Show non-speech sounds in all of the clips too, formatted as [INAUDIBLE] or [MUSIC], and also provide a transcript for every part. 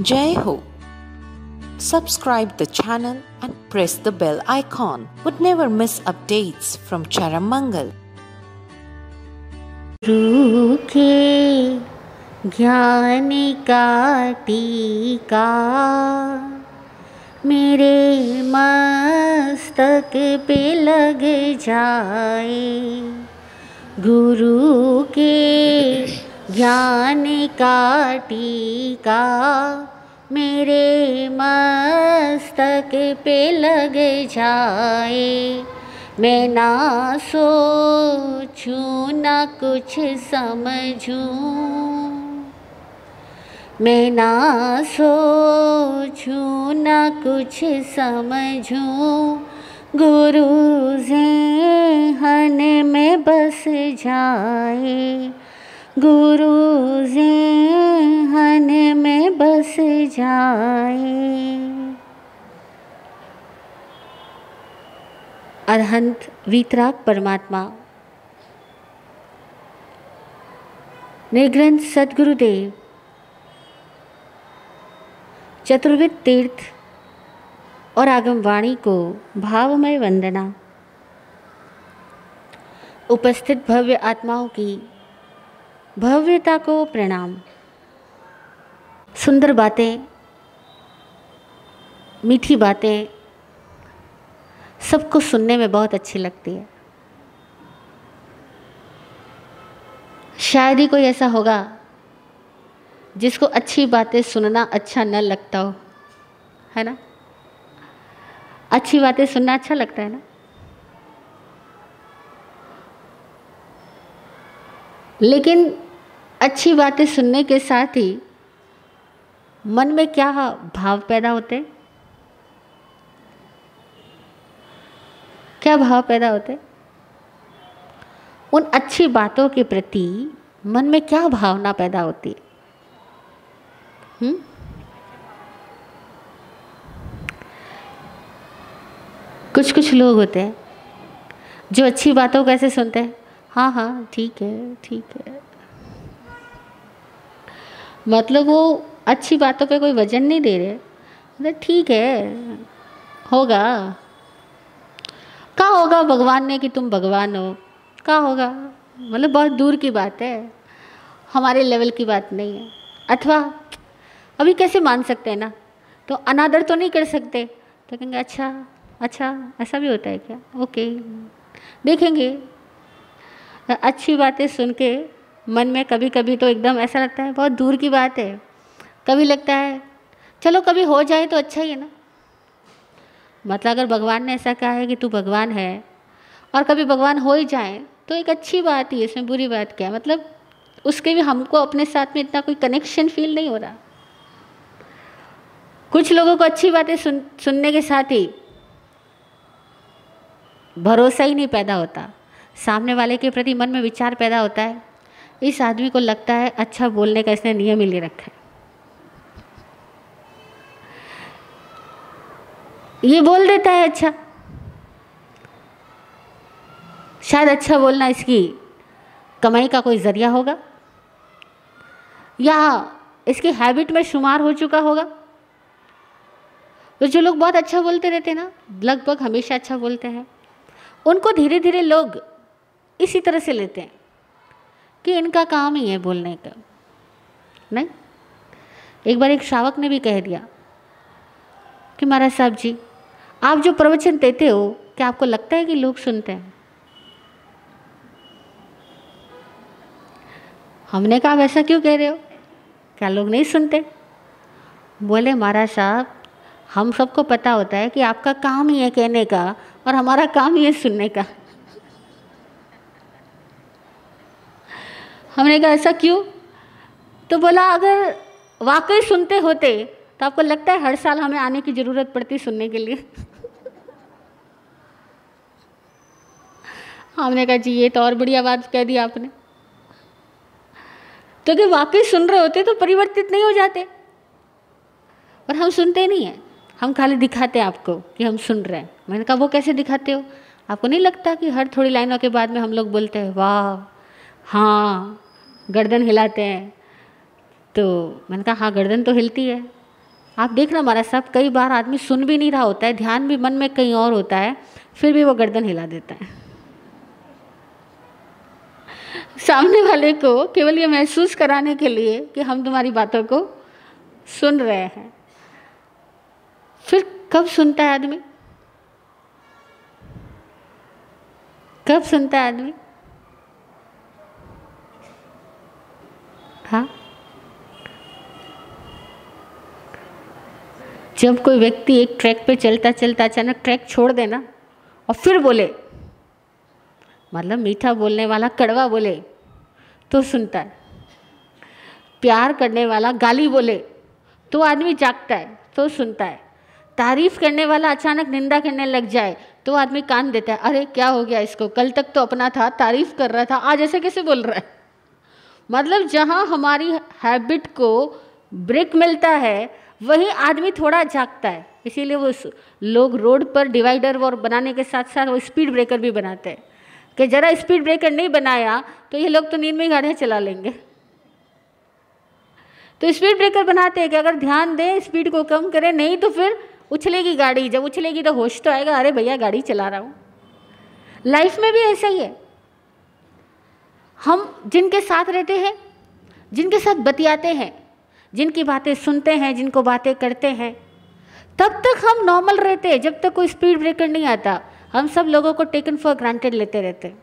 Jai Ho. Subscribe the channel and press the bell icon. Would never miss updates from Charamangal. रूखे ज्ञान का टीका मेरे मस्तक पे लग जाए गुरु के ज्ञान का टीका मेरे मस्तक पे लग जाए। मैं ना सोचूं, ना कुछ समझूं। मैं ना सोचूं, ना कुछ समझूं। गुरु जेहन में बस जाए। गुरु जेहन में बस जाए। अरहंत वीतराग परमात्मा। निर्ग्रंथ सदगुरुदेव। चतुर्विद तीर्थ और आगम वाणी को भावमय वंदना। उपस्थित भव्य आत्माओं की भव्यता को प्रणाम। सुंदर बातें, मीठी बातें, सबको सुनने में बहुत अच्छी लगती है। शायद ही कोई ऐसा होगा जिसको अच्छी बातें सुनना अच्छा न लगता हो, है ना? अच्छी बातें सुनना अच्छा लगता है ना? लेकिन अच्छी बातें सुनने के साथ ही मन में क्या भाव पैदा होते क्या भाव पैदा होते उन अच्छी बातों के प्रति मन में क्या भावना पैदा होती है? हुँ? कुछ कुछ लोग होते हैं जो अच्छी बातों को ऐसे सुनते हैं। हाँ हाँ ठीक है ठीक है। मतलब वो अच्छी बातों पे कोई वज़न नहीं दे रहे। मतलब ठीक है, होगा। कहा होगा भगवान ने कि तुम भगवान हो? कहा होगा? मतलब बहुत दूर की बात है, हमारे लेवल की बात नहीं है। अथवा, अभी कैसे मान सकते हैं ना? तो अनादर तो नहीं कर सकते। तो कहेंगे अच्छा अच्छा ऐसा भी होता है क्या? ओके, देखेंगे। अच्छी बातें सुन के मन में कभी कभी तो एकदम ऐसा लगता है, बहुत दूर की बात है। कभी लगता है, चलो कभी हो जाए तो अच्छा ही है ना। मतलब अगर भगवान ने ऐसा कहा है कि तू भगवान है, और कभी भगवान हो ही जाए तो एक अच्छी बात ही इसमें बुरी बात क्या है। मतलब उसके भी हमको अपने साथ में इतना कोई कनेक्शन फील नहीं हो रहा। कुछ लोगों को अच्छी बातें सुन, सुनने के साथ ही भरोसा ही नहीं पैदा होता। सामने वाले के प्रति मन में विचार पैदा होता है। इस आदमी को लगता है अच्छा बोलने का इसने नियम ही ले रखा है। ये बोल देता है अच्छा। शायद अच्छा बोलना इसकी कमाई का कोई ज़रिया होगा। या इसकी हैबिट में शुमार हो चुका होगा। तो जो लोग बहुत अच्छा बोलते रहते हैं ना, लगभग हमेशा अच्छा बोलते हैं। उनको धीरे धीरे लोग इसी तरह से लेते हैं। कि इनका काम ही है बोलने का। नहीं? एक बार एक श्रावक ने भी कह दिया कि महाराज साहब जी, आप जो प्रवचन देते हो, क्या आपको लगता है कि लोग सुनते हैं? हमने कहा वैसा क्यों कह रहे हो? क्या लोग नहीं सुनते? बोले, महाराज साहब, हम सबको पता होता है कि आपका काम ही है कहने का और हमारा काम ही है सुनने का। हमने कहा, ऐसा क्यों? तो बोला, अगर वाकई सुनते होते तो आपको लगता है हर साल हमें आने की ज़रूरत पड़ती सुनने के लिए? [LAUGHS] हमने कहा, जी, ये तो और बढ़िया बात कह दी आपने। तो कि वाकई सुन रहे होते तो परिवर्तित नहीं हो जाते। और हम सुनते नहीं हैं। हम खाली दिखाते हैं आपको कि हम सुन रहे हैं। मैंने कहा, वो कैसे दिखाते हो? आपको नहीं लगता कि हर थोड़ी लाइनों के बाद में हम लोग बोलते हैं, वाह हाँ गर्दन हिलाते हैं। तो मैंने कहा हाँ गर्दन तो हिलती है। आप देख देखना हमारा सब, कई बार आदमी सुन भी नहीं रहा होता है, ध्यान भी मन में कहीं और होता है, फिर भी वो गर्दन हिला देता है। सामने वाले को केवल ये महसूस कराने के लिए कि हम तुम्हारी बातों को सुन रहे हैं। फिर कब सुनता है आदमी? कब सुनता है आदमी? हाँ जब कोई व्यक्ति एक ट्रैक पे चलता चलता अचानक ट्रैक छोड़ देना और फिर बोले मतलब मीठा बोलने वाला कड़वा बोले तो सुनता है। प्यार करने वाला गाली बोले तो आदमी जागता है तो सुनता है। तारीफ़ करने वाला अचानक निंदा करने लग जाए तो आदमी कान देता है, अरे, क्या हो गया इसको? कल तक तो अपना था, तारीफ़ कर रहा था, आज ऐसे कैसे बोल रहा है? मतलब जहाँ हमारी हैबिट को ब्रेक मिलता है, वही आदमी थोड़ा जागता है। इसीलिए वो लोग रोड पर डिवाइडर और बनाने के साथ साथ वो स्पीड ब्रेकर भी बनाते हैं। कि ज़रा स्पीड ब्रेकर नहीं बनाया तो ये लोग तो नींद में गाड़ियाँ चला लेंगे। तो स्पीड ब्रेकर बनाते हैं कि अगर ध्यान दें स्पीड को कम करें, नहीं तो फिर उछलेगी गाड़ी। जब उछलेगी तो होश तो आएगा, अरे भैया, गाड़ी चला रहा हूँ। लाइफ में भी ऐसा ही है। हम जिनके साथ रहते हैं, जिनके साथ बतियाते हैं, जिनकी बातें सुनते हैं, जिनको बातें करते हैं, तब तक हम नॉर्मल रहते हैं। जब तक कोई स्पीड ब्रेकर नहीं आता, हम सब लोगों को टेकन फॉर ग्रांटेड लेते रहते हैं।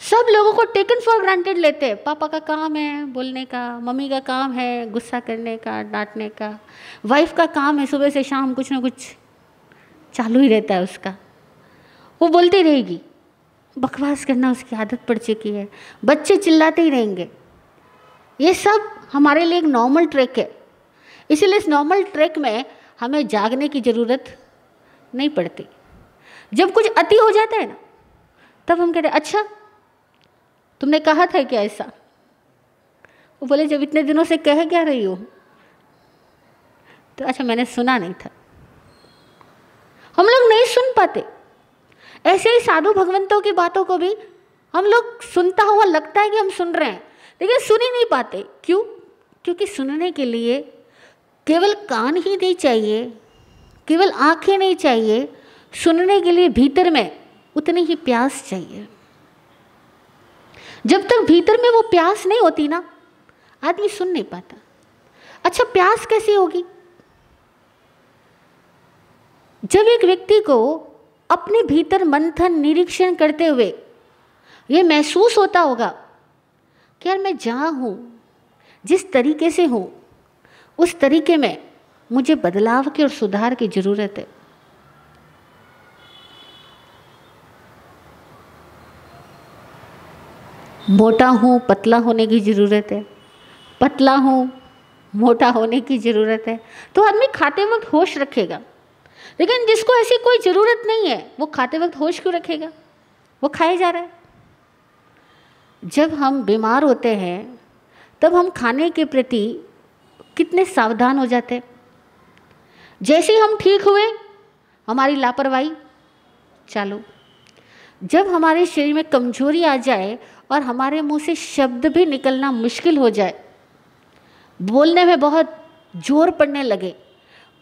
सब लोगों को टेकन फॉर ग्रांटेड लेते हैं। पापा का काम है बोलने का, मम्मी का काम है गुस्सा करने का, डांटने का वाइफ का काम है सुबह से शाम कुछ ना कुछ, चालू ही रहता है उसका। वो बोलती रहेगी। बकवास करना उसकी आदत पड़ चुकी है। बच्चे चिल्लाते ही रहेंगे। ये सब हमारे लिए एक नॉर्मल ट्रैक है। इसीलिए इस नॉर्मल ट्रैक में हमें जागने की ज़रूरत नहीं पड़ती। जब कुछ अति हो जाता है ना, तब हम कहते अच्छा तुमने कहा था क्या ऐसा? वो बोले, जब इतने दिनों से कह क्या रही हो? तो अच्छा मैंने सुना नहीं था। हम लोग नहीं सुन पाते। ऐसे ही साधु भगवंतों की बातों को भी हम लोग सुनता हुआ लगता है कि हम सुन रहे हैं। लेकिन सुन ही नहीं पाते। क्यों? क्योंकि सुनने के लिए केवल कान ही नहीं चाहिए, केवल आँखें नहीं चाहिए। सुनने के लिए भीतर में उतनी ही प्यास चाहिए। जब तक भीतर में वो प्यास नहीं होती ना, आदमी सुन नहीं पाता। अच्छा प्यास कैसी होगी? जब एक व्यक्ति को अपने भीतर मंथन, निरीक्षण करते हुए। ये महसूस होता होगा कि यार मैं जहाँ हूँ, जिस तरीके से हूँ, उस तरीके में मुझे बदलाव की और सुधार की ज़रूरत है। मोटा हूँ, पतला होने की ज़रूरत है। पतला हूँ, मोटा होने की ज़रूरत है। तो आदमी खाते वक्त होश रखेगा। लेकिन जिसको ऐसी कोई ज़रूरत नहीं है, वो खाते वक्त होश क्यों रखेगा? वो खाए जा रहा है। जब हम बीमार होते हैं, तब हम खाने के प्रति कितने सावधान हो जाते जैसे ही हम ठीक हुए, हमारी लापरवाही, चालू। जब हमारे शरीर में कमज़ोरी आ जाए और हमारे मुँह से शब्द भी निकलना मुश्किल हो जाए, बोलने में बहुत ज़ोर पड़ने लगे,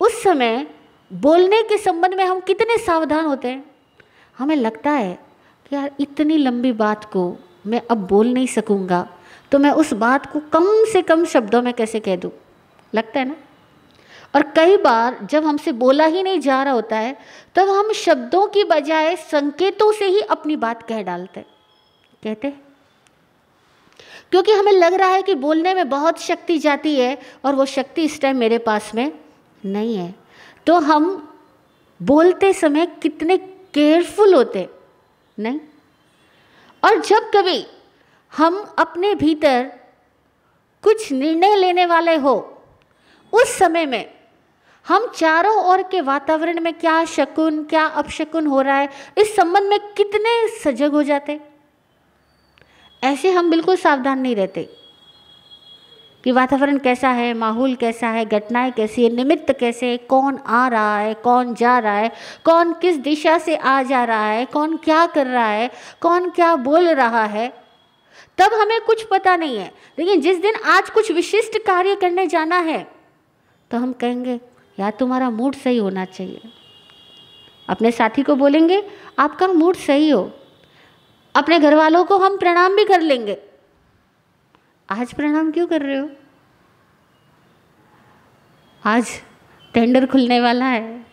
उस समय बोलने के संबंध में हम कितने सावधान होते हैं? हमें लगता है कि यार, इतनी लंबी बात को मैं अब बोल नहीं सकूँगा तो मैं उस बात को कम से कम शब्दों में कैसे कह दूँ? लगता है ना? और कई बार जब हमसे बोला ही नहीं जा रहा होता है, तब हम शब्दों की बजाय संकेतों से ही अपनी बात कह डालते कहते क्योंकि हमें लग रहा है कि बोलने में बहुत शक्ति जाती है और वो शक्ति इस टाइम मेरे पास में नहीं है। तो हम बोलते समय कितने केयरफुल होते, नहीं? और जब कभी हम अपने भीतर कुछ निर्णय लेने वाले हो, उस समय में हम चारों ओर के वातावरण में क्या शकुन, क्या अपशकुन हो रहा है, इस संबंध में कितने सजग हो जाते? ऐसे हम बिल्कुल सावधान नहीं रहते। कि वातावरण कैसा है, माहौल कैसा है, घटनाएँ कैसी है, निमित्त कैसे है, कौन आ रहा है, कौन जा रहा है, कौन किस दिशा से आ जा रहा है, कौन क्या कर रहा है, कौन क्या बोल रहा है, तब हमें कुछ पता नहीं है। लेकिन जिस दिन आज कुछ विशिष्ट कार्य करने जाना है तो हम कहेंगे यार तुम्हारा मूड सही होना चाहिए। अपने साथी को बोलेंगे, आपका मूड सही हो। अपने घर वालों को हम प्रणाम भी कर लेंगे। आज प्रणाम क्यों कर रहे हो? आज टेंडर खुलने वाला है।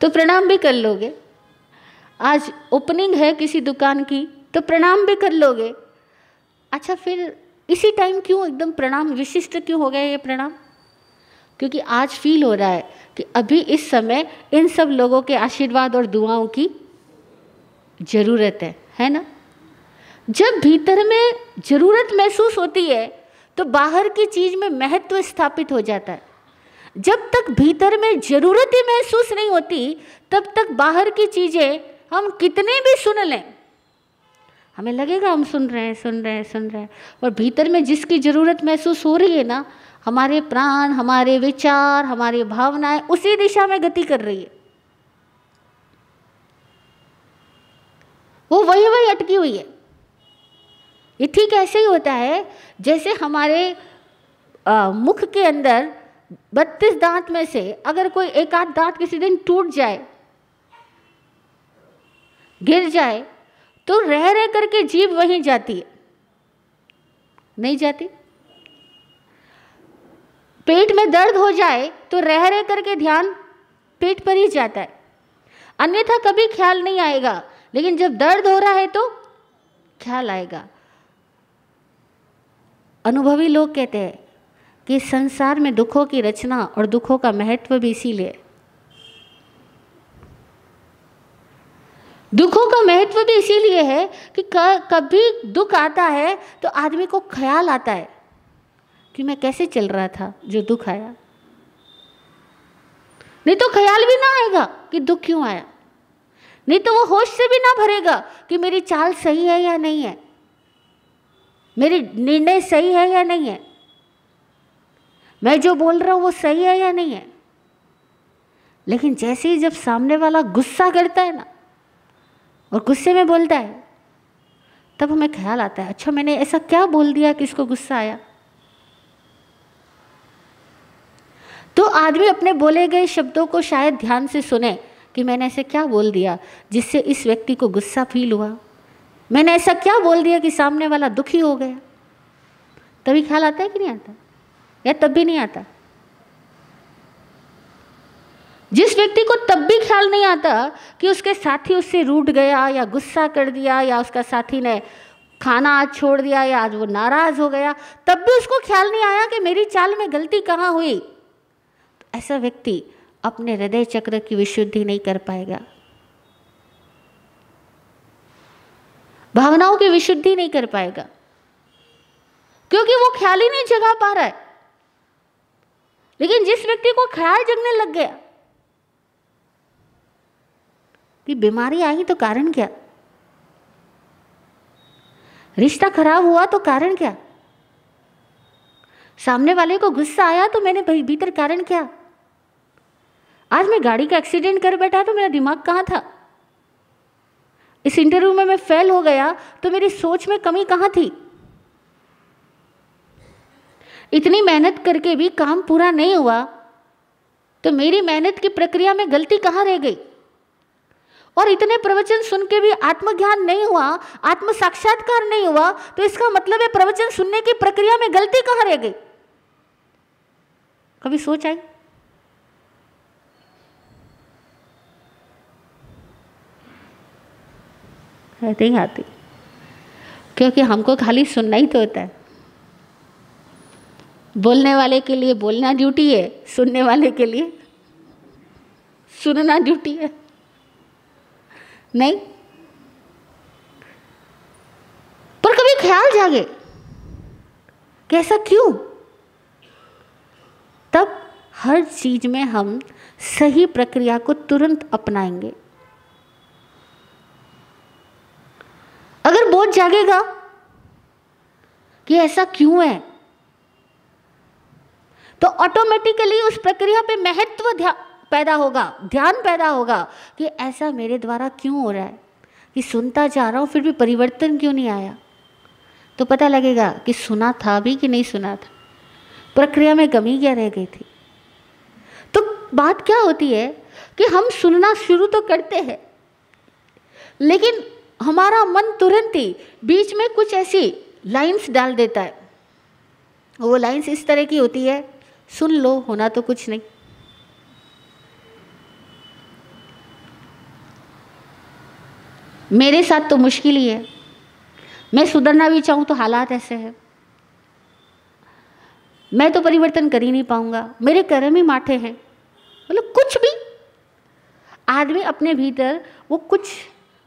तो प्रणाम भी कर लोगे। आज ओपनिंग है किसी दुकान की तो प्रणाम भी कर लोगे। अच्छा फिर इसी टाइम क्यों एकदम प्रणाम विशिष्ट क्यों हो गया ये प्रणाम? क्योंकि आज फील हो रहा है कि अभी इस समय इन सब लोगों के आशीर्वाद और दुआओं की ज़रूरत है है ना? जब भीतर में ज़रूरत महसूस होती है तो बाहर की चीज़ में महत्व स्थापित हो जाता है। जब तक भीतर में ज़रूरत ही महसूस नहीं होती, तब तक बाहर की चीज़ें हम कितने भी सुन लें। हमें लगेगा हम सुन रहे हैं, सुन रहे हैं, सुन रहे हैं। और भीतर में जिसकी ज़रूरत महसूस हो रही है ना, हमारे प्राण, हमारे विचार, हमारी भावनाएँ उसी दिशा में गति कर रही है। वो वही वही अटकी हुई है। ये ठीक ऐसे ही होता है जैसे हमारे आ, मुख के अंदर बत्तीस दांत में से अगर कोई एक आध दांत किसी दिन टूट जाए गिर जाए तो रह रह करके जीव वहीं जाती है। नहीं जाती? पेट में दर्द हो जाए तो रह रह करके ध्यान पेट पर ही जाता है। अन्यथा कभी ख्याल नहीं आएगा लेकिन जब दर्द हो रहा है तो ख्याल आएगा। अनुभवी लोग कहते हैं कि संसार में दुखों की रचना और दुखों का महत्व भी इसीलिए। दुखों का महत्व भी इसीलिए है कि कभी दुख आता है तो आदमी को ख्याल आता है कि मैं कैसे चल रहा था जो दुख आया। नहीं तो ख्याल भी ना आएगा कि दुख क्यों आया। नहीं तो वो होश से भी ना भरेगा कि मेरी चाल सही है या नहीं है। मेरी निर्णय सही है या नहीं है? मैं जो बोल रहा हूँ वो सही है या नहीं है? लेकिन जैसे ही जब सामने वाला गुस्सा करता है ना, और गुस्से में बोलता है, तब हमें ख्याल आता है अच्छा मैंने ऐसा क्या बोल दिया कि इसको गुस्सा आया? तो आदमी अपने बोले गए शब्दों को शायद ध्यान से सुने कि मैंने ऐसे क्या बोल दिया जिससे इस व्यक्ति को गुस्सा फील हुआ। मैंने ऐसा क्या बोल दिया कि सामने वाला दुखी हो गया? तभी ख्याल आता है कि नहीं आता? या तब भी नहीं आता? जिस व्यक्ति को तब भी ख्याल नहीं आता कि उसके साथी उससे रूठ गया या गुस्सा कर दिया या उसका साथी ने खाना आज छोड़ दिया या आज वो नाराज़ हो गया, तब भी उसको ख्याल नहीं आया कि मेरी चाल में गलती कहाँ हुई? ऐसा व्यक्ति अपने हृदय चक्र की विशुद्धि नहीं कर पाएगा। भावनाओं की विशुद्धि नहीं कर पाएगा। क्योंकि वो ख्याल ही नहीं जगा पा रहा है। लेकिन जिस व्यक्ति को ख्याल जगने लग गया कि बीमारी आई तो कारण क्या? रिश्ता खराब हुआ तो कारण क्या? सामने वाले को गुस्सा आया तो मैंने भीतर कारण क्या? आज मैं गाड़ी का एक्सीडेंट कर बैठा तो मेरा दिमाग कहाँ था? इस इंटरव्यू में मैं फेल हो गया तो मेरी सोच में कमी कहाँ थी? इतनी मेहनत करके भी काम पूरा नहीं हुआ तो मेरी मेहनत की प्रक्रिया में गलती कहाँ रह गई? और इतने प्रवचन सुन के भी आत्मज्ञान नहीं हुआ आत्म साक्षात्कार नहीं हुआ तो इसका मतलब है प्रवचन सुनने की प्रक्रिया में गलती कहाँ रह गई? कभी सोच आई? नहीं आती। क्योंकि हमको खाली सुनना ही तो होता है। बोलने वाले के लिए बोलना ड्यूटी है, सुनने वाले के लिए सुनना ड्यूटी है। नहीं। पर कभी ख्याल जागे कैसा क्यों? तब हर चीज़ में हम सही प्रक्रिया को तुरंत अपनाएँगे। अगर जागेगा कि ऐसा क्यों है? तो ऑटोमेटिकली उस प्रक्रिया पे महत्व पैदा होगा, ध्यान पैदा होगा कि ऐसा मेरे द्वारा क्यों हो रहा है? कि सुनता जा रहा हूँ, फिर भी परिवर्तन क्यों नहीं आया? तो पता लगेगा कि सुना था भी कि नहीं सुना था। प्रक्रिया में कमी क्या रह गई थी? तो बात क्या होती है कि हम सुनना शुरू तो करते हैं, लेकिन हमारा मन तुरंत ही बीच में कुछ ऐसी लाइंस डाल देता है। वो लाइंस इस तरह की होती है, सुन लो, होना तो कुछ नहीं। मेरे साथ तो मुश्किल ही है। मैं सुधरना भी चाहूँ तो हालात ऐसे हैं। मैं तो परिवर्तन कर ही नहीं पाऊँगा। मेरे कर्म ही माठे हैं। मतलब कुछ भी। आदमी अपने भीतर वो कुछ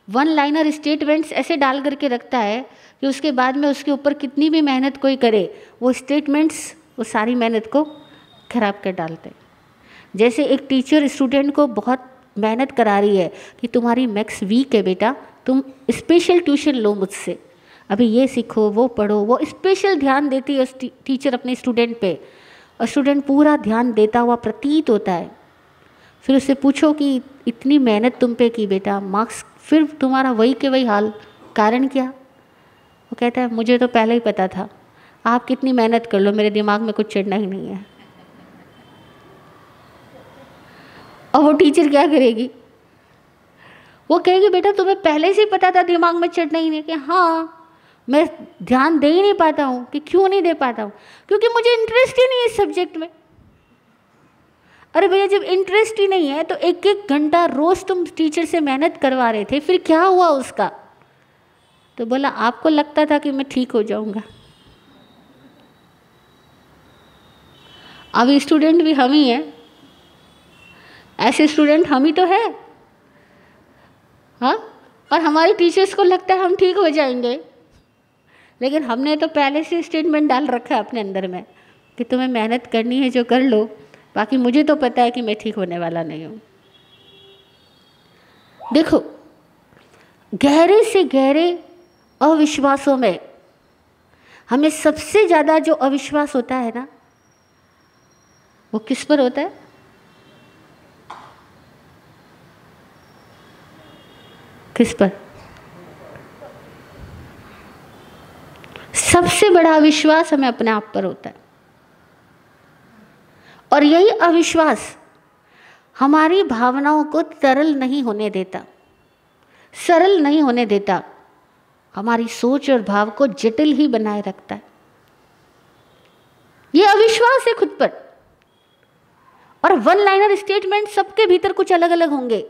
वन लाइनर स्टेटमेंट्स ऐसे डाल करके रखता है कि उसके बाद में उसके ऊपर कितनी भी मेहनत कोई करे, वो स्टेटमेंट्स वो सारी मेहनत को खराब कर डालते हैं। जैसे एक टीचर स्टूडेंट को बहुत मेहनत करा रही है कि तुम्हारी मैक्स वीक है बेटा, तुम स्पेशल ट्यूशन लो मुझसे। अभी ये सीखो, वो पढ़ो, वो स्पेशल ध्यान देती है टीचर अपने स्टूडेंट पे। और स्टूडेंट पूरा ध्यान देता हुआ प्रतीत होता है। फिर उससे पूछो कि इतनी मेहनत तुम पे की बेटा मार्क्स फिर तुम्हारा वही के वही हाल, कारण क्या? वो कहता है, मुझे तो पहले ही पता था। आप कितनी मेहनत कर लो, मेरे दिमाग में कुछ चढ़ना ही नहीं है। और वो टीचर क्या करेगी? वो कहेगी, बेटा, तुम्हें पहले से ही पता था दिमाग में चढ़ना ही नहीं कि हाँ मैं ध्यान दे ही नहीं पाता हूँ कि क्यों नहीं दे पाता हूँ? क्योंकि मुझे इंटरेस्ट ही नहीं है इस सब्जेक्ट में। अरे भैया, जब इंटरेस्ट ही नहीं है तो एक एक घंटा रोज़ तुम टीचर से मेहनत करवा रहे थे, फिर क्या हुआ उसका? तो बोला, आपको लगता था कि मैं ठीक हो जाऊँगा। अब स्टूडेंट भी हम ही हैं। ऐसे स्टूडेंट हम ही तो है। हाँ? और हमारे टीचर्स को लगता है हम ठीक हो जाएँगे। लेकिन हमने तो पहले से स्टेटमेंट डाल रखा है अपने अंदर में, कि तुम्हें मेहनत करनी है जो कर लो। बाकी मुझे तो पता है कि मैं ठीक होने वाला नहीं हूँ। देखो, गहरे से गहरे अविश्वासों में हमें सबसे ज़्यादा जो अविश्वास होता है ना, वो किस पर होता है? किस पर? सबसे बड़ा अविश्वास हमें अपने आप पर होता है। और यही अविश्वास हमारी भावनाओं को तरल नहीं होने देता, सरल नहीं होने देता। हमारी सोच और भाव को जटिल ही बनाए रखता है। यह अविश्वास है खुद पर। और वन लाइनर स्टेटमेंट सबके भीतर कुछ अलग अलग होंगे।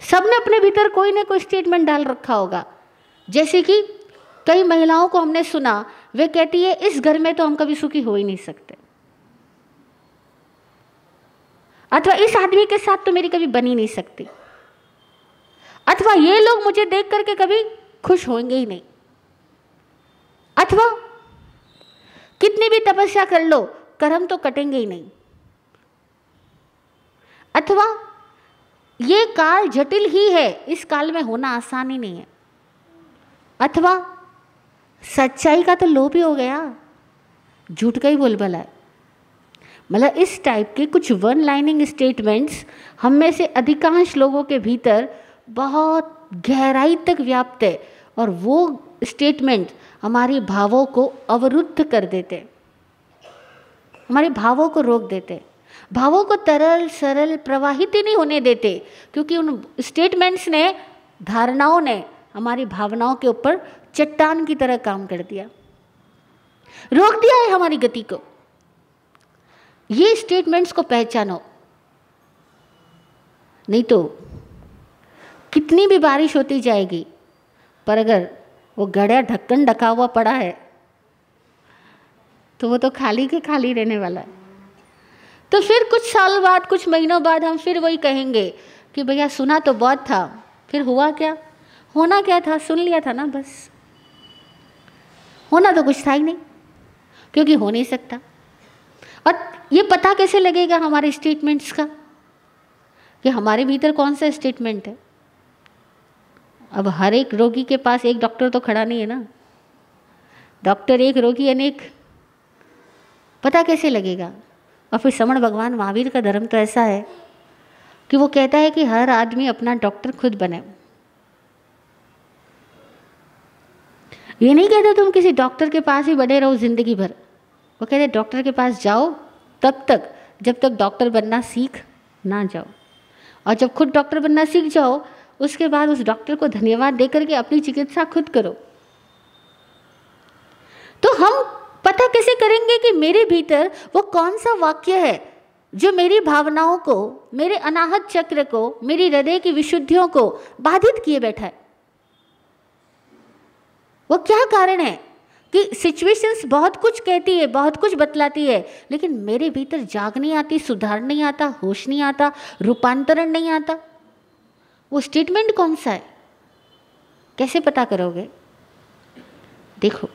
सबने अपने भीतर कोई ना कोई स्टेटमेंट डाल रखा होगा। जैसे कि कई महिलाओं को हमने सुना वे कहती है, इस घर में तो हम कभी सुखी हो ही नहीं सकते। अथवा इस आदमी के साथ तो मेरी कभी बनी नहीं सकती। अथवा ये लोग मुझे देख करके कभी खुश होंगे ही नहीं। अथवा कितनी भी तपस्या कर लो, कर्म तो कटेंगे ही नहीं। अथवा ये काल जटिल ही है, इस काल में होना आसान ही नहीं है। अथवा सच्चाई का तो लोप ही हो गया। झूठ का ही बोलबला है। मतलब इस टाइप के कुछ वन लाइनिंग स्टेटमेंट्स हम में से अधिकांश लोगों के भीतर बहुत गहराई तक व्याप्त है और वो स्टेटमेंट हमारे भावों को अवरुद्ध कर देते हमारे भावों को रोक देते भावों को तरल, सरल, प्रवाहित ही नहीं होने देते, क्योंकि उन स्टेटमेंट्स ने, धारणाओं ने हमारी भावनाओं के ऊपर चट्टान की तरह काम कर दिया। रोक दिया है हमारी गति को। ये स्टेटमेंट्स को पहचानो। नहीं तो कितनी भी बारिश होती जाएगी, पर अगर वो गड़ा ढक्कन ढका हुआ पड़ा है तो वो तो खाली के खाली रहने वाला है। तो फिर कुछ साल बाद, कुछ महीनों बाद हम फिर वही कहेंगे कि भैया सुना तो बहुत था, फिर हुआ क्या? होना क्या था? सुन लिया था ना बस। होना तो कुछ था ही नहीं, क्योंकि हो नहीं सकता। और ये पता कैसे लगेगा हमारे स्टेटमेंट्स का कि हमारे भीतर कौन सा स्टेटमेंट है? अब हर एक रोगी के पास एक डॉक्टर तो खड़ा नहीं है ना। डॉक्टर एक रोगी अनेक, पता कैसे लगेगा? और फिर समण भगवान महावीर का धर्म तो ऐसा है कि वो कहता है कि हर आदमी अपना डॉक्टर खुद बने ये नहीं कहते तुम किसी डॉक्टर के पास ही बने रहो ज़िंदगी भर। वो कहते डॉक्टर के पास जाओ, तब तक, जब तक डॉक्टर बनना सीख ना जाओ। और जब खुद डॉक्टर बनना सीख जाओ, उसके बाद उस डॉक्टर को धन्यवाद दे करके अपनी चिकित्सा खुद करो। तो हम पता कैसे करेंगे कि मेरे भीतर वो कौन सा वाक्य है, जो मेरी भावनाओं को, मेरे अनाहत चक्र को, मेरी हृदय की विशुद्धियों को बाधित किए बैठा है? वो क्या कारण है कि सिचुएशंस बहुत कुछ कहती है, बहुत कुछ बतलाती है, लेकिन मेरे भीतर जाग नहीं आती, सुधार नहीं आता, होश नहीं आता, रूपांतरण नहीं आता। वो स्टेटमेंट कौन सा है? कैसे पता करोगे? देखो,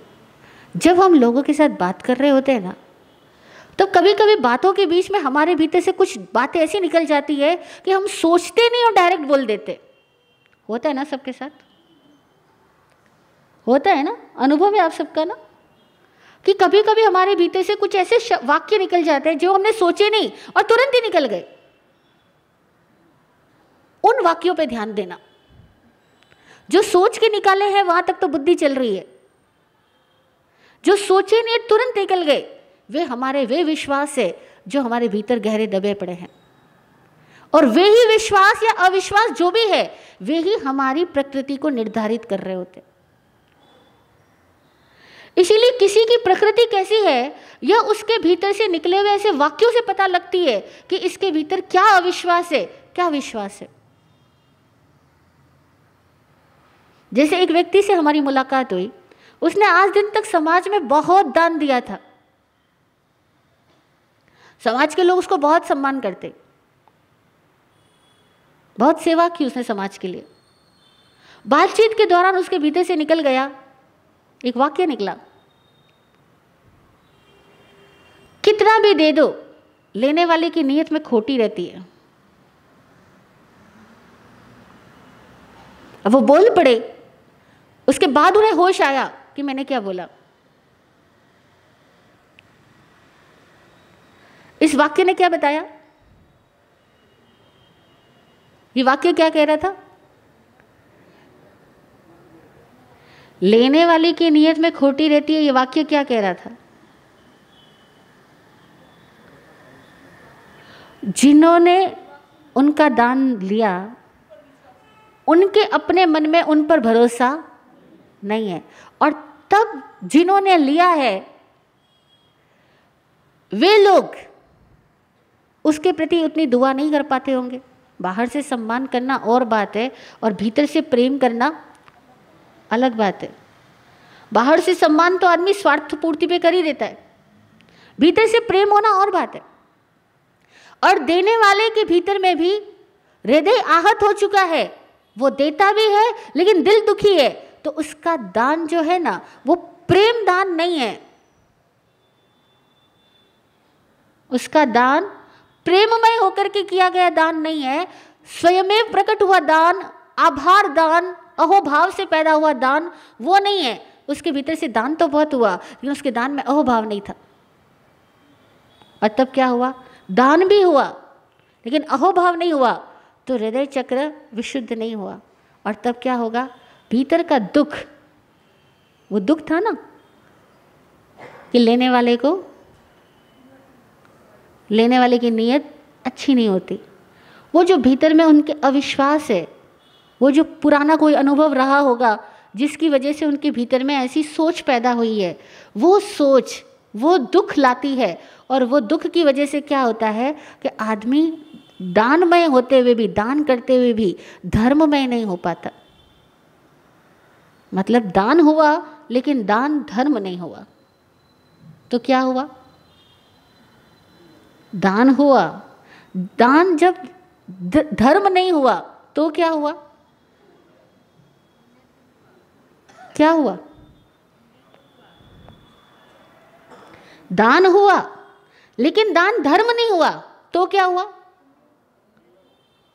जब हम लोगों के साथ बात कर रहे होते हैं ना तो कभी कभी बातों के बीच में हमारे भीतर से कुछ बातें ऐसी निकल जाती है कि हम सोचते नहीं और डायरेक्ट बोल देते। होता है ना सबके साथ? होता है ना? अनुभव है आप सबका ना? कि कभी कभी हमारे भीतर से कुछ ऐसे वाक्य निकल जाते हैं जो हमने सोचे नहीं और तुरंत ही निकल गए। उन वाक्यों पे ध्यान देना। जो सोच के निकाले हैं, वहाँ तक तो बुद्धि चल रही है। जो सोचे नहीं, तुरंत निकल गए। वे हमारे, वे विश्वास है जो हमारे भीतर गहरे दबे पड़े हैं। और वे ही विश्वास या अविश्वास जो भी है, वे ही हमारी प्रकृति को निर्धारित कर रहे होते इसीलिए किसी की प्रकृति कैसी है यह उसके भीतर से निकले हुए ऐसे वाक्यों से पता लगती है कि इसके भीतर क्या अविश्वास है, क्या विश्वास है। जैसे एक व्यक्ति से हमारी मुलाकात हुई, उसने आज दिन तक समाज में बहुत दान दिया था। समाज के लोग उसको बहुत सम्मान करते। बहुत सेवा की उसने समाज के लिए। बातचीत के दौरान उसके भीतर से निकल गया। एक वाक्य निकला। कितना भी दे दो, लेने वाले की नीयत में खोटी रहती है। अब वो बोल पड़े। उसके बाद उन्हें होश आया कि मैंने क्या बोला। इस वाक्य ने क्या बताया? ये वाक्य क्या कह रहा था? लेने वाले की नीयत में खोटी रहती है, ये वाक्य क्या कह रहा था? जिन्होंने उनका दान लिया, उनके अपने मन में उन पर भरोसा नहीं है। और तब जिन्होंने लिया है, वे लोग उसके प्रति उतनी दुआ नहीं कर पाते होंगे। बाहर से सम्मान करना और बात है, और भीतर से प्रेम करना अलग बात है। बाहर से सम्मान तो आदमी स्वार्थ पूर्ति पे कर ही देता है। भीतर से प्रेम होना और बात है। और देने वाले के भीतर में भी हृदय आहत हो चुका है। वो देता भी है, लेकिन दिल दुखी है। तो उसका दान जो है ना, वो प्रेम दान नहीं है। उसका दान प्रेममय होकर के किया गया दान नहीं है। स्वयमेव प्रकट हुआ दान, आभार दान अहोभाव से पैदा हुआ दान, वो नहीं है। उसके भीतर से दान तो बहुत हुआ, लेकिन उसके दान में अहोभाव नहीं था। और तब क्या हुआ? दान भी हुआ, लेकिन अहोभाव नहीं हुआ। तो हृदय चक्र विशुद्ध नहीं हुआ। और तब क्या होगा? भीतर का दुख, वो दुख था ना, कि लेने वाले को, लेने वाले की नीयत अच्छी नहीं होती। वो जो भीतर में उनके अविश्वास है वो जो पुराना कोई अनुभव रहा होगा, जिसकी वजह से उनके भीतर में ऐसी सोच पैदा हुई है, वो सोच, वो दुख लाती है और वो दुख की वजह से क्या होता है कि आदमी दानमय होते हुए भी, दान करते हुए भी धर्ममय नहीं हो पाता। मतलब दान हुआ, लेकिन दान धर्म नहीं हुआ। तो क्या हुआ? दान हुआ। दान जब धर्म नहीं हुआ तो क्या हुआ? क्या हुआ? दान हुआ, लेकिन दान धर्म नहीं हुआ तो क्या हुआ?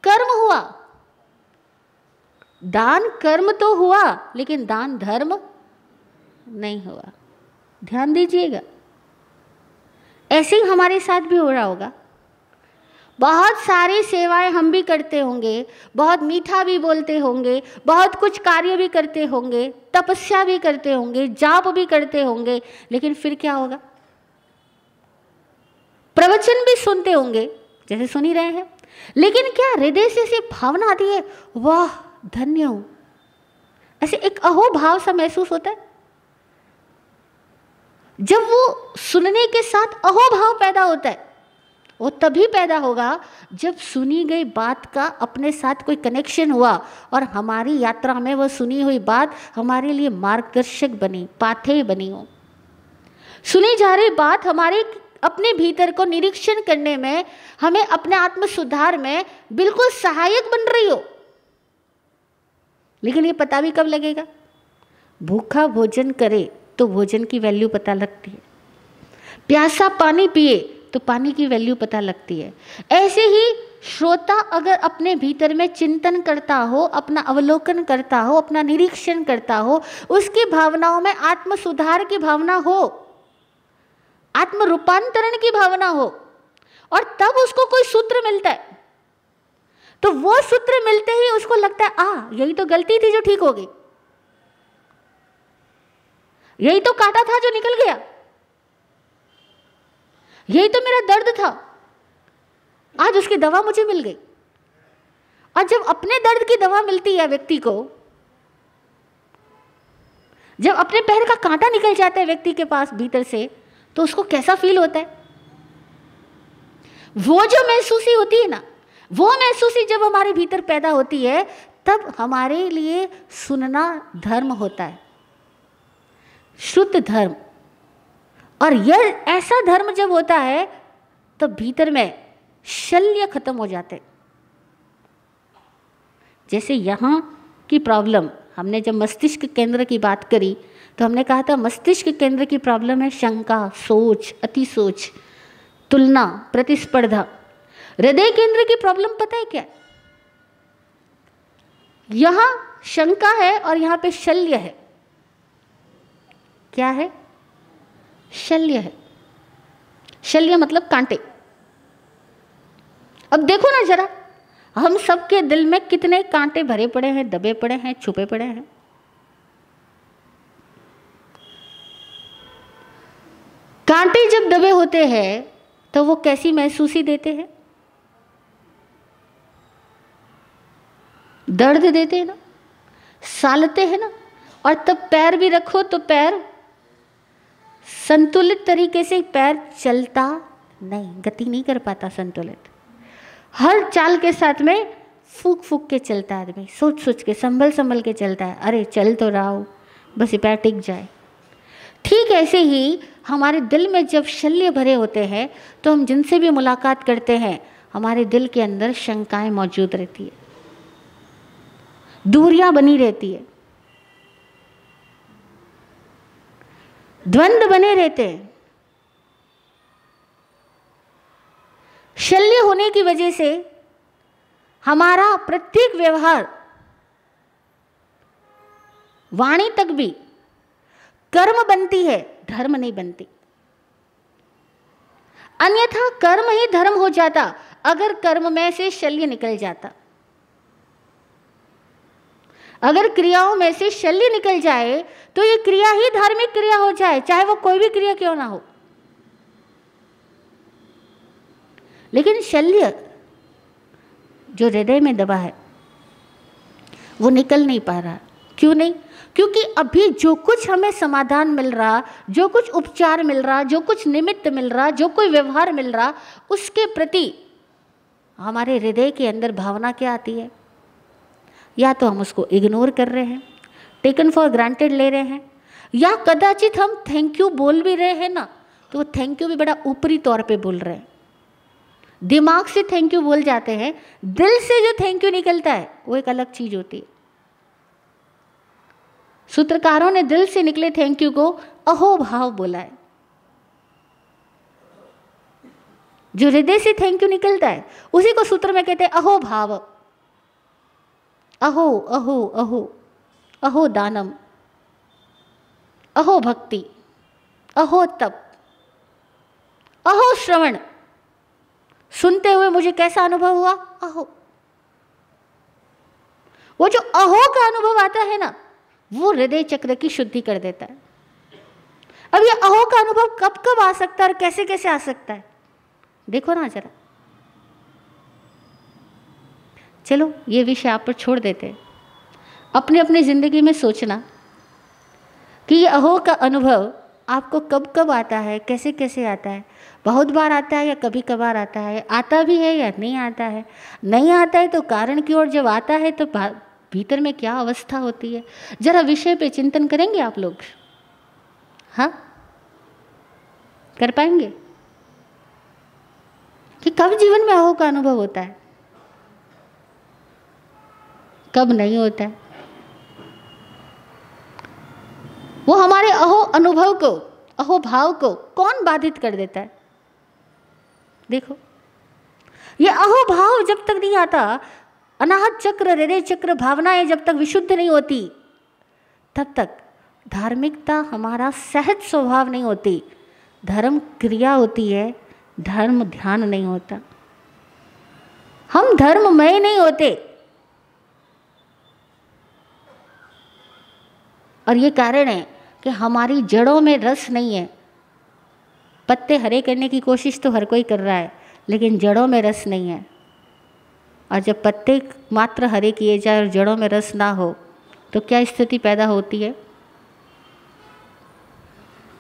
कर्म हुआ। दान कर्म तो हुआ, लेकिन दान धर्म नहीं हुआ। ध्यान दीजिएगा। ऐसे ही हमारे साथ भी हो रहा होगा। बहुत सारी सेवाएँ हम भी करते होंगे, बहुत मीठा भी बोलते होंगे, बहुत कुछ कार्य भी करते होंगे, तपस्या भी करते होंगे, जाप भी करते होंगे, लेकिन फिर क्या होगा? प्रवचन भी सुनते होंगे, जैसे सुन ही रहे हैं। लेकिन क्या हृदय से ऐसी भावना आती है, वाह, धन्य हूँ। ऐसे एक अहो भाव सा महसूस होता है। जब वो सुनने के साथ अहो भाव पैदा होता है वो तभी पैदा होगा जब सुनी गई बात का अपने साथ कोई कनेक्शन हुआ और हमारी यात्रा में वो सुनी हुई बात हमारे लिए मार्गदर्शक बनी पाथे बनी हो। सुनी जा रही बात हमारे अपने भीतर को निरीक्षण करने में, हमें अपने आत्म सुधार में बिल्कुल सहायक बन रही हो। लेकिन ये पता भी कब लगेगा? भूखा भोजन करे तो भोजन की वैल्यू पता लगती है। प्यासा पानी पिए तो पानी की वैल्यू पता लगती है। ऐसे ही श्रोता अगर अपने भीतर में चिंतन करता हो, अपना अवलोकन करता हो, अपना निरीक्षण करता हो, उसकी भावनाओं में आत्म सुधार की भावना हो आत्म रूपांतरण की भावना हो, और तब उसको कोई सूत्र मिलता है तो वो सूत्र मिलते ही उसको लगता है आ यही तो गलती थी जो ठीक हो गई। यही तो काटा था जो निकल गया। यही तो मेरा दर्द था। आज उसकी दवा मुझे मिल गई। और जब अपने दर्द की दवा मिलती है व्यक्ति को, जब अपने पैर का कांटा निकल जाता है व्यक्ति के पास भीतर से तो उसको कैसा फील होता है? वो जो महसूसी होती है ना, वो महसूसी जब हमारे भीतर पैदा होती है, तब हमारे लिए सुनना धर्म होता है। शुद्ध धर्म। और यह ऐसा धर्म जब होता है तो भीतर में शल्य खत्म हो जाते। जैसे यहाँ की प्रॉब्लम, हमने जब मस्तिष्क केंद्र की बात करी तो हमने कहा था मस्तिष्क केंद्र की प्रॉब्लम है शंका, सोच अति सोच तुलना, प्रतिस्पर्धा। हृदय केंद्र की प्रॉब्लम पता है क्या? यहाँ शंका है और यहाँ पे शल्य है। क्या है? शल्य है। शल्य मतलब कांटे। अब देखो ना जरा, हम सबके दिल में कितने कांटे भरे पड़े हैं, दबे पड़े हैं, छुपे पड़े हैं। कांटे जब दबे होते हैं तो वो कैसी महसूसी देते हैं? दर्द देते हैं ना, सालते हैं ना, और तब पैर भी रखो तो पैर संतुलित तरीके से पैर चलता नहीं, गति नहीं कर पाता संतुलित। हर चाल के साथ में फूक फूक के चलता है आदमी सोच सोच के संभल संभल के चलता है। अरे, चल तो रहा हो, बस ये पैर टिक जाए। ठीक ऐसे ही हमारे दिल में जब शल्य भरे होते हैं तो हम जिनसे भी मुलाकात करते हैं, हमारे दिल के अंदर शंकाएँ मौजूद रहती है। दूरियाँ बनी रहती है। द्वंद्व बने रहते हैं। शल्य होने की वजह से हमारा प्रत्येक व्यवहार वाणी तक भी कर्म बनती है, धर्म नहीं बनती। अन्यथा कर्म ही धर्म हो जाता, अगर कर्म में से शल्य निकल जाता। अगर क्रियाओं में से शल्य निकल जाए तो ये क्रिया ही धार्मिक क्रिया हो जाए, चाहे वो कोई भी क्रिया क्यों ना हो। लेकिन शल्य जो हृदय में दबा है, वो निकल नहीं पा रहा। क्यों नहीं? क्योंकि अभी जो कुछ हमें समाधान मिल रहा, जो कुछ उपचार मिल रहा, जो कुछ निमित्त मिल रहा, जो कोई व्यवहार मिल रहा, उसके प्रति हमारे हृदय के अंदर भावना क्या आती है? या तो हम उसको इग्नोर कर रहे हैं टेकन फॉर ग्रांटेड ले रहे हैं, या कदाचित हम थैंक यू बोल भी रहे हैं ना तो वो थैंक यू भी बड़ा ऊपरी तौर पे बोल रहे हैं। दिमाग से थैंक यू बोल जाते हैं, दिल से जो थैंक यू निकलता है, वो एक अलग चीज़ होती है। सूत्रकारों ने दिल से निकले थैंक यू को अहो भाव बोला है। जो हृदय से थैंक यू निकलता है, उसी को सूत्र में कहते हैं अहो भाव अहो अहो अहो अहो दानम, अहो भक्ति, अहो तप, अहो श्रवण। सुनते हुए मुझे कैसा अनुभव हुआ? अहो। वो जो अहो का अनुभव आता है ना, वो हृदय चक्र की शुद्धि कर देता है। अब ये अहो का अनुभव कब कब आ सकता है और कैसे कैसे आ सकता है? देखो ना जरा। चलो, ये विषय आप पर छोड़ देते। अपने अपने ज़िंदगी में सोचना कि ये अहो का अनुभव आपको कब कब आता है कैसे कैसे आता है? बहुत बार आता है या कभी कभार आता है? आता भी है या नहीं आता है? नहीं आता है तो कारण की ओर जब आता है तो भीतर में क्या अवस्था होती है? जरा विषय पे चिंतन करेंगे आप लोग। हाँ? कर पाएँगे? कि कब जीवन में अहो का अनुभव होता है? कब नहीं होता। है वो हमारे अहो अनुभव को, अहो भाव को कौन बाधित कर देता है? देखो, ये अहो भाव जब तक नहीं आता, अनाहत चक्र, हृदय चक्र, भावनाएँ जब तक विशुद्ध नहीं होती, तब तक धार्मिकता हमारा सहज स्वभाव नहीं होती। धर्म क्रिया होती है, धर्म ध्यान नहीं होता। हम धर्ममय नहीं होते और ये कारण है कि हमारी जड़ों में रस नहीं है। पत्ते हरे करने की कोशिश तो हर कोई कर रहा है, लेकिन जड़ों में रस नहीं है। और जब पत्ते मात्र हरे किए जाए और जड़ों में रस ना हो तो क्या स्थिति पैदा होती है?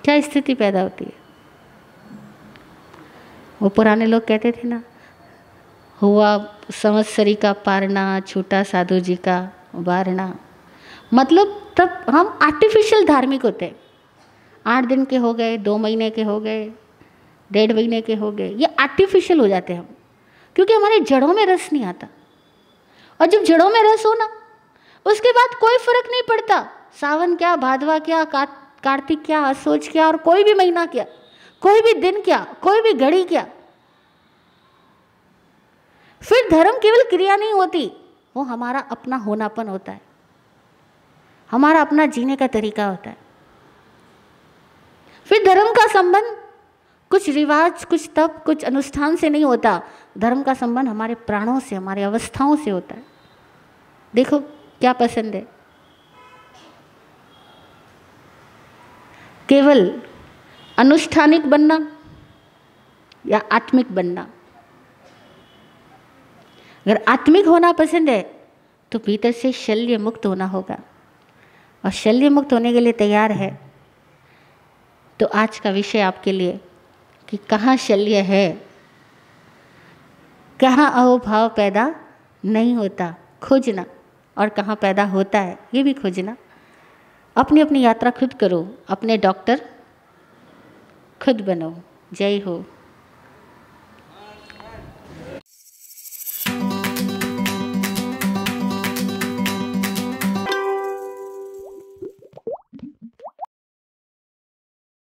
क्या स्थिति पैदा होती है? वो पुराने लोग कहते थे ना, हुआ संवत्सरी का पारना, छूटा साधु जी का वारना मतलब तब हम आर्टिफिशियल धार्मिक होते हैं। आठ दिन के हो गए, दो महीने के हो गए, डेढ़ महीने के हो गए, ये आर्टिफिशियल हो जाते हैं हम। क्योंकि हमारे जड़ों में रस नहीं आता। और जब जड़ों में रस हो ना, उसके बाद कोई फ़र्क नहीं पड़ता। सावन क्या, भादवा क्या कार्तिक क्या असोच क्या, और कोई भी महीना क्या, कोई भी दिन क्या, कोई भी घड़ी क्या। फिर धर्म केवल क्रिया नहीं होती, वो हमारा अपना होनापन होता है। हमारा अपना जीने का तरीका होता है। फिर धर्म का संबंध, कुछ रिवाज, कुछ तप, कुछ अनुष्ठान से नहीं होता। धर्म का संबंध हमारे प्राणों से, हमारे अवस्थाओं से होता है। देखो, क्या पसंद है? केवल अनुष्ठानिक बनना या आत्मिक बनना? अगर आत्मिक होना पसंद है तो भीतर से शल्य मुक्त होना होगा। और शल्य मुक्त होने के लिए तैयार है। तो आज का विषय आपके लिए कि कहाँ शल्य है? कहाँ अहोभाव पैदा नहीं होता? खोजना। और कहाँ पैदा होता है? ये भी खोजना। अपनी अपनी यात्रा खुद करो। अपने डॉक्टर खुद बनो जय हो।